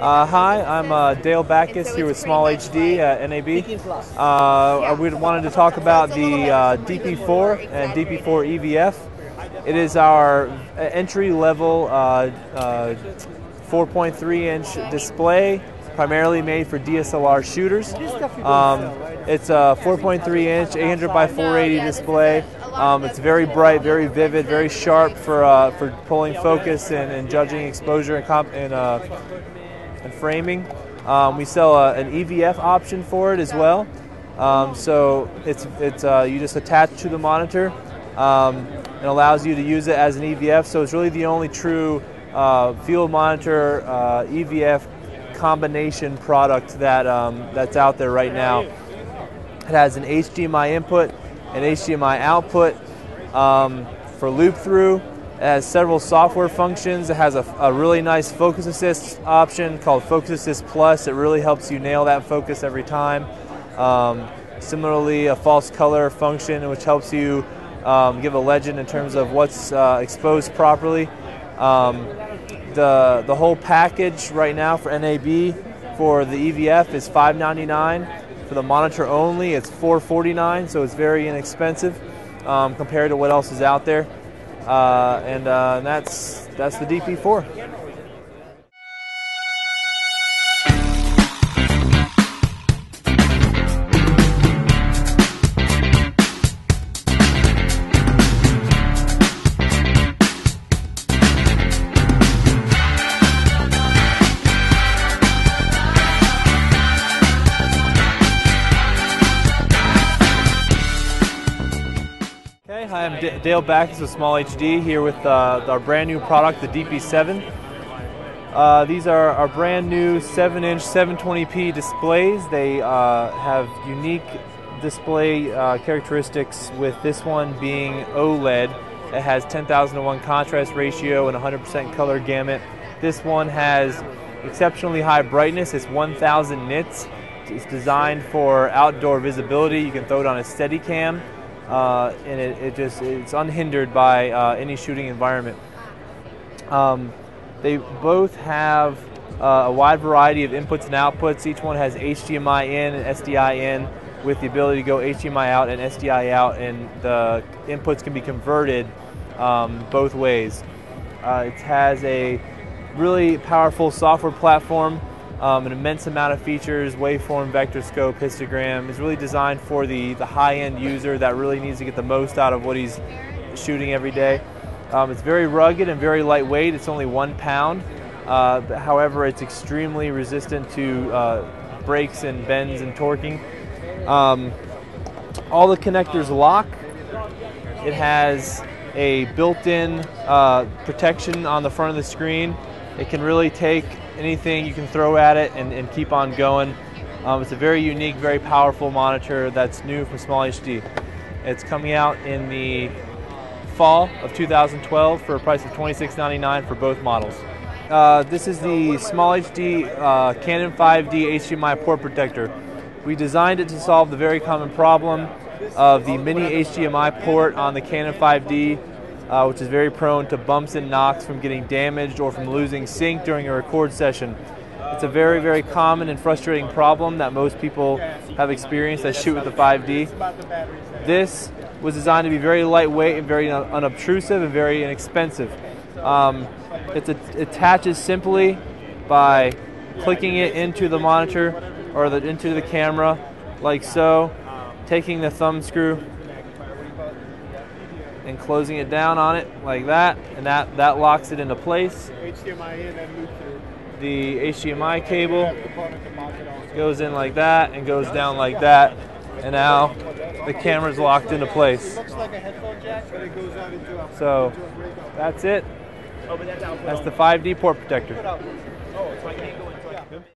Uh, hi, I'm uh, Dale Backus here with Small HD at NAB. Uh, we wanted to talk about the uh, DP4 and DP4 EVF. It is our entry level 4.3 inch display, primarily made for DSLR shooters. Um, it's a 4.3 inch 800 by 480 display. Um, it's very bright, very vivid, very sharp for uh, for pulling focus and, and judging exposure and, comp- and uh, and framing. Um, we sell a, an EVF option for it as well. Um, so it's, it's uh, you just attach to the monitor um, and allows you to use it as an EVF. So it's really the only true uh, field monitor uh, EVF combination product that, um, that's out there right now. It has an HDMI input an HDMI output um, for loop through. It has several software functions. It has a, a, really nice focus assist option called Focus Assist Plus. It really helps you nail that focus every time. Um, similarly, a false color function which helps you um, give a legend in terms of what's uh, exposed properly. Um, the, the whole package right now for NAB for the EVF is 599. For the monitor only, it's 449, so it's very inexpensive um, compared to what else is out there and, uh, that's that's the DP4. Hi, I'm D- Dale Backus with Small HD here with uh, our brand new product, the DP7. Uh, these are our brand new 7 inch 720p displays. They uh, have unique display uh, characteristics, with this one being OLED. It has 10,000 to 1 contrast ratio and 100% color gamut. This one has exceptionally high brightness, it's 1000 nits. It's designed for outdoor visibility. You can throw it on a Steadicam uh, and it, it, just it's unhindered by uh, any shooting environment. Um, they both have uh, a wide variety of inputs and outputs. Each one has HDMI in and SDI in, with the ability to go HDMI out and SDI out, and the inputs can be converted um, both ways. Uh, it has a really powerful software platform um, an immense amount of features, waveform, vector scope, histogram. It's really designed for the, the high-end user that really needs to get the most out of what he's shooting every day. Um, it's very rugged and very lightweight. It's only one pound. Uh, however, it's extremely resistant to uh, breaks and bends and torquing. Um, all the connectors lock. It has a built-in uh, protection on the front of the screen. It can really take anything you can throw at it and, and keep on going. Um, it's a very unique, very powerful monitor that's new from Small HD. It's coming out in the fall of 2012 for a price of $26.99 for both models. Uh, this is the Small HD uh, Canon 5D HDMI port protector. We designed it to solve the very common problem of the mini HDMI port on the Canon 5D uh, which is very prone to bumps and knocks from getting damaged or from losing sync during a record session. It's a very, very common and frustrating problem that most people have experienced that shoot with the 5D. This was designed to be very lightweight and very unobtrusive and very inexpensive. Um, it attaches simply by clicking it into the monitor or the, into the camera like so, taking the thumb screw and closing it down on it like that, and that, that locks it into place. HDMI in and through. The HDMI cable goes in like that and goes down like that, and now the camera's locked into place. So that's it. That's the 5D port protector.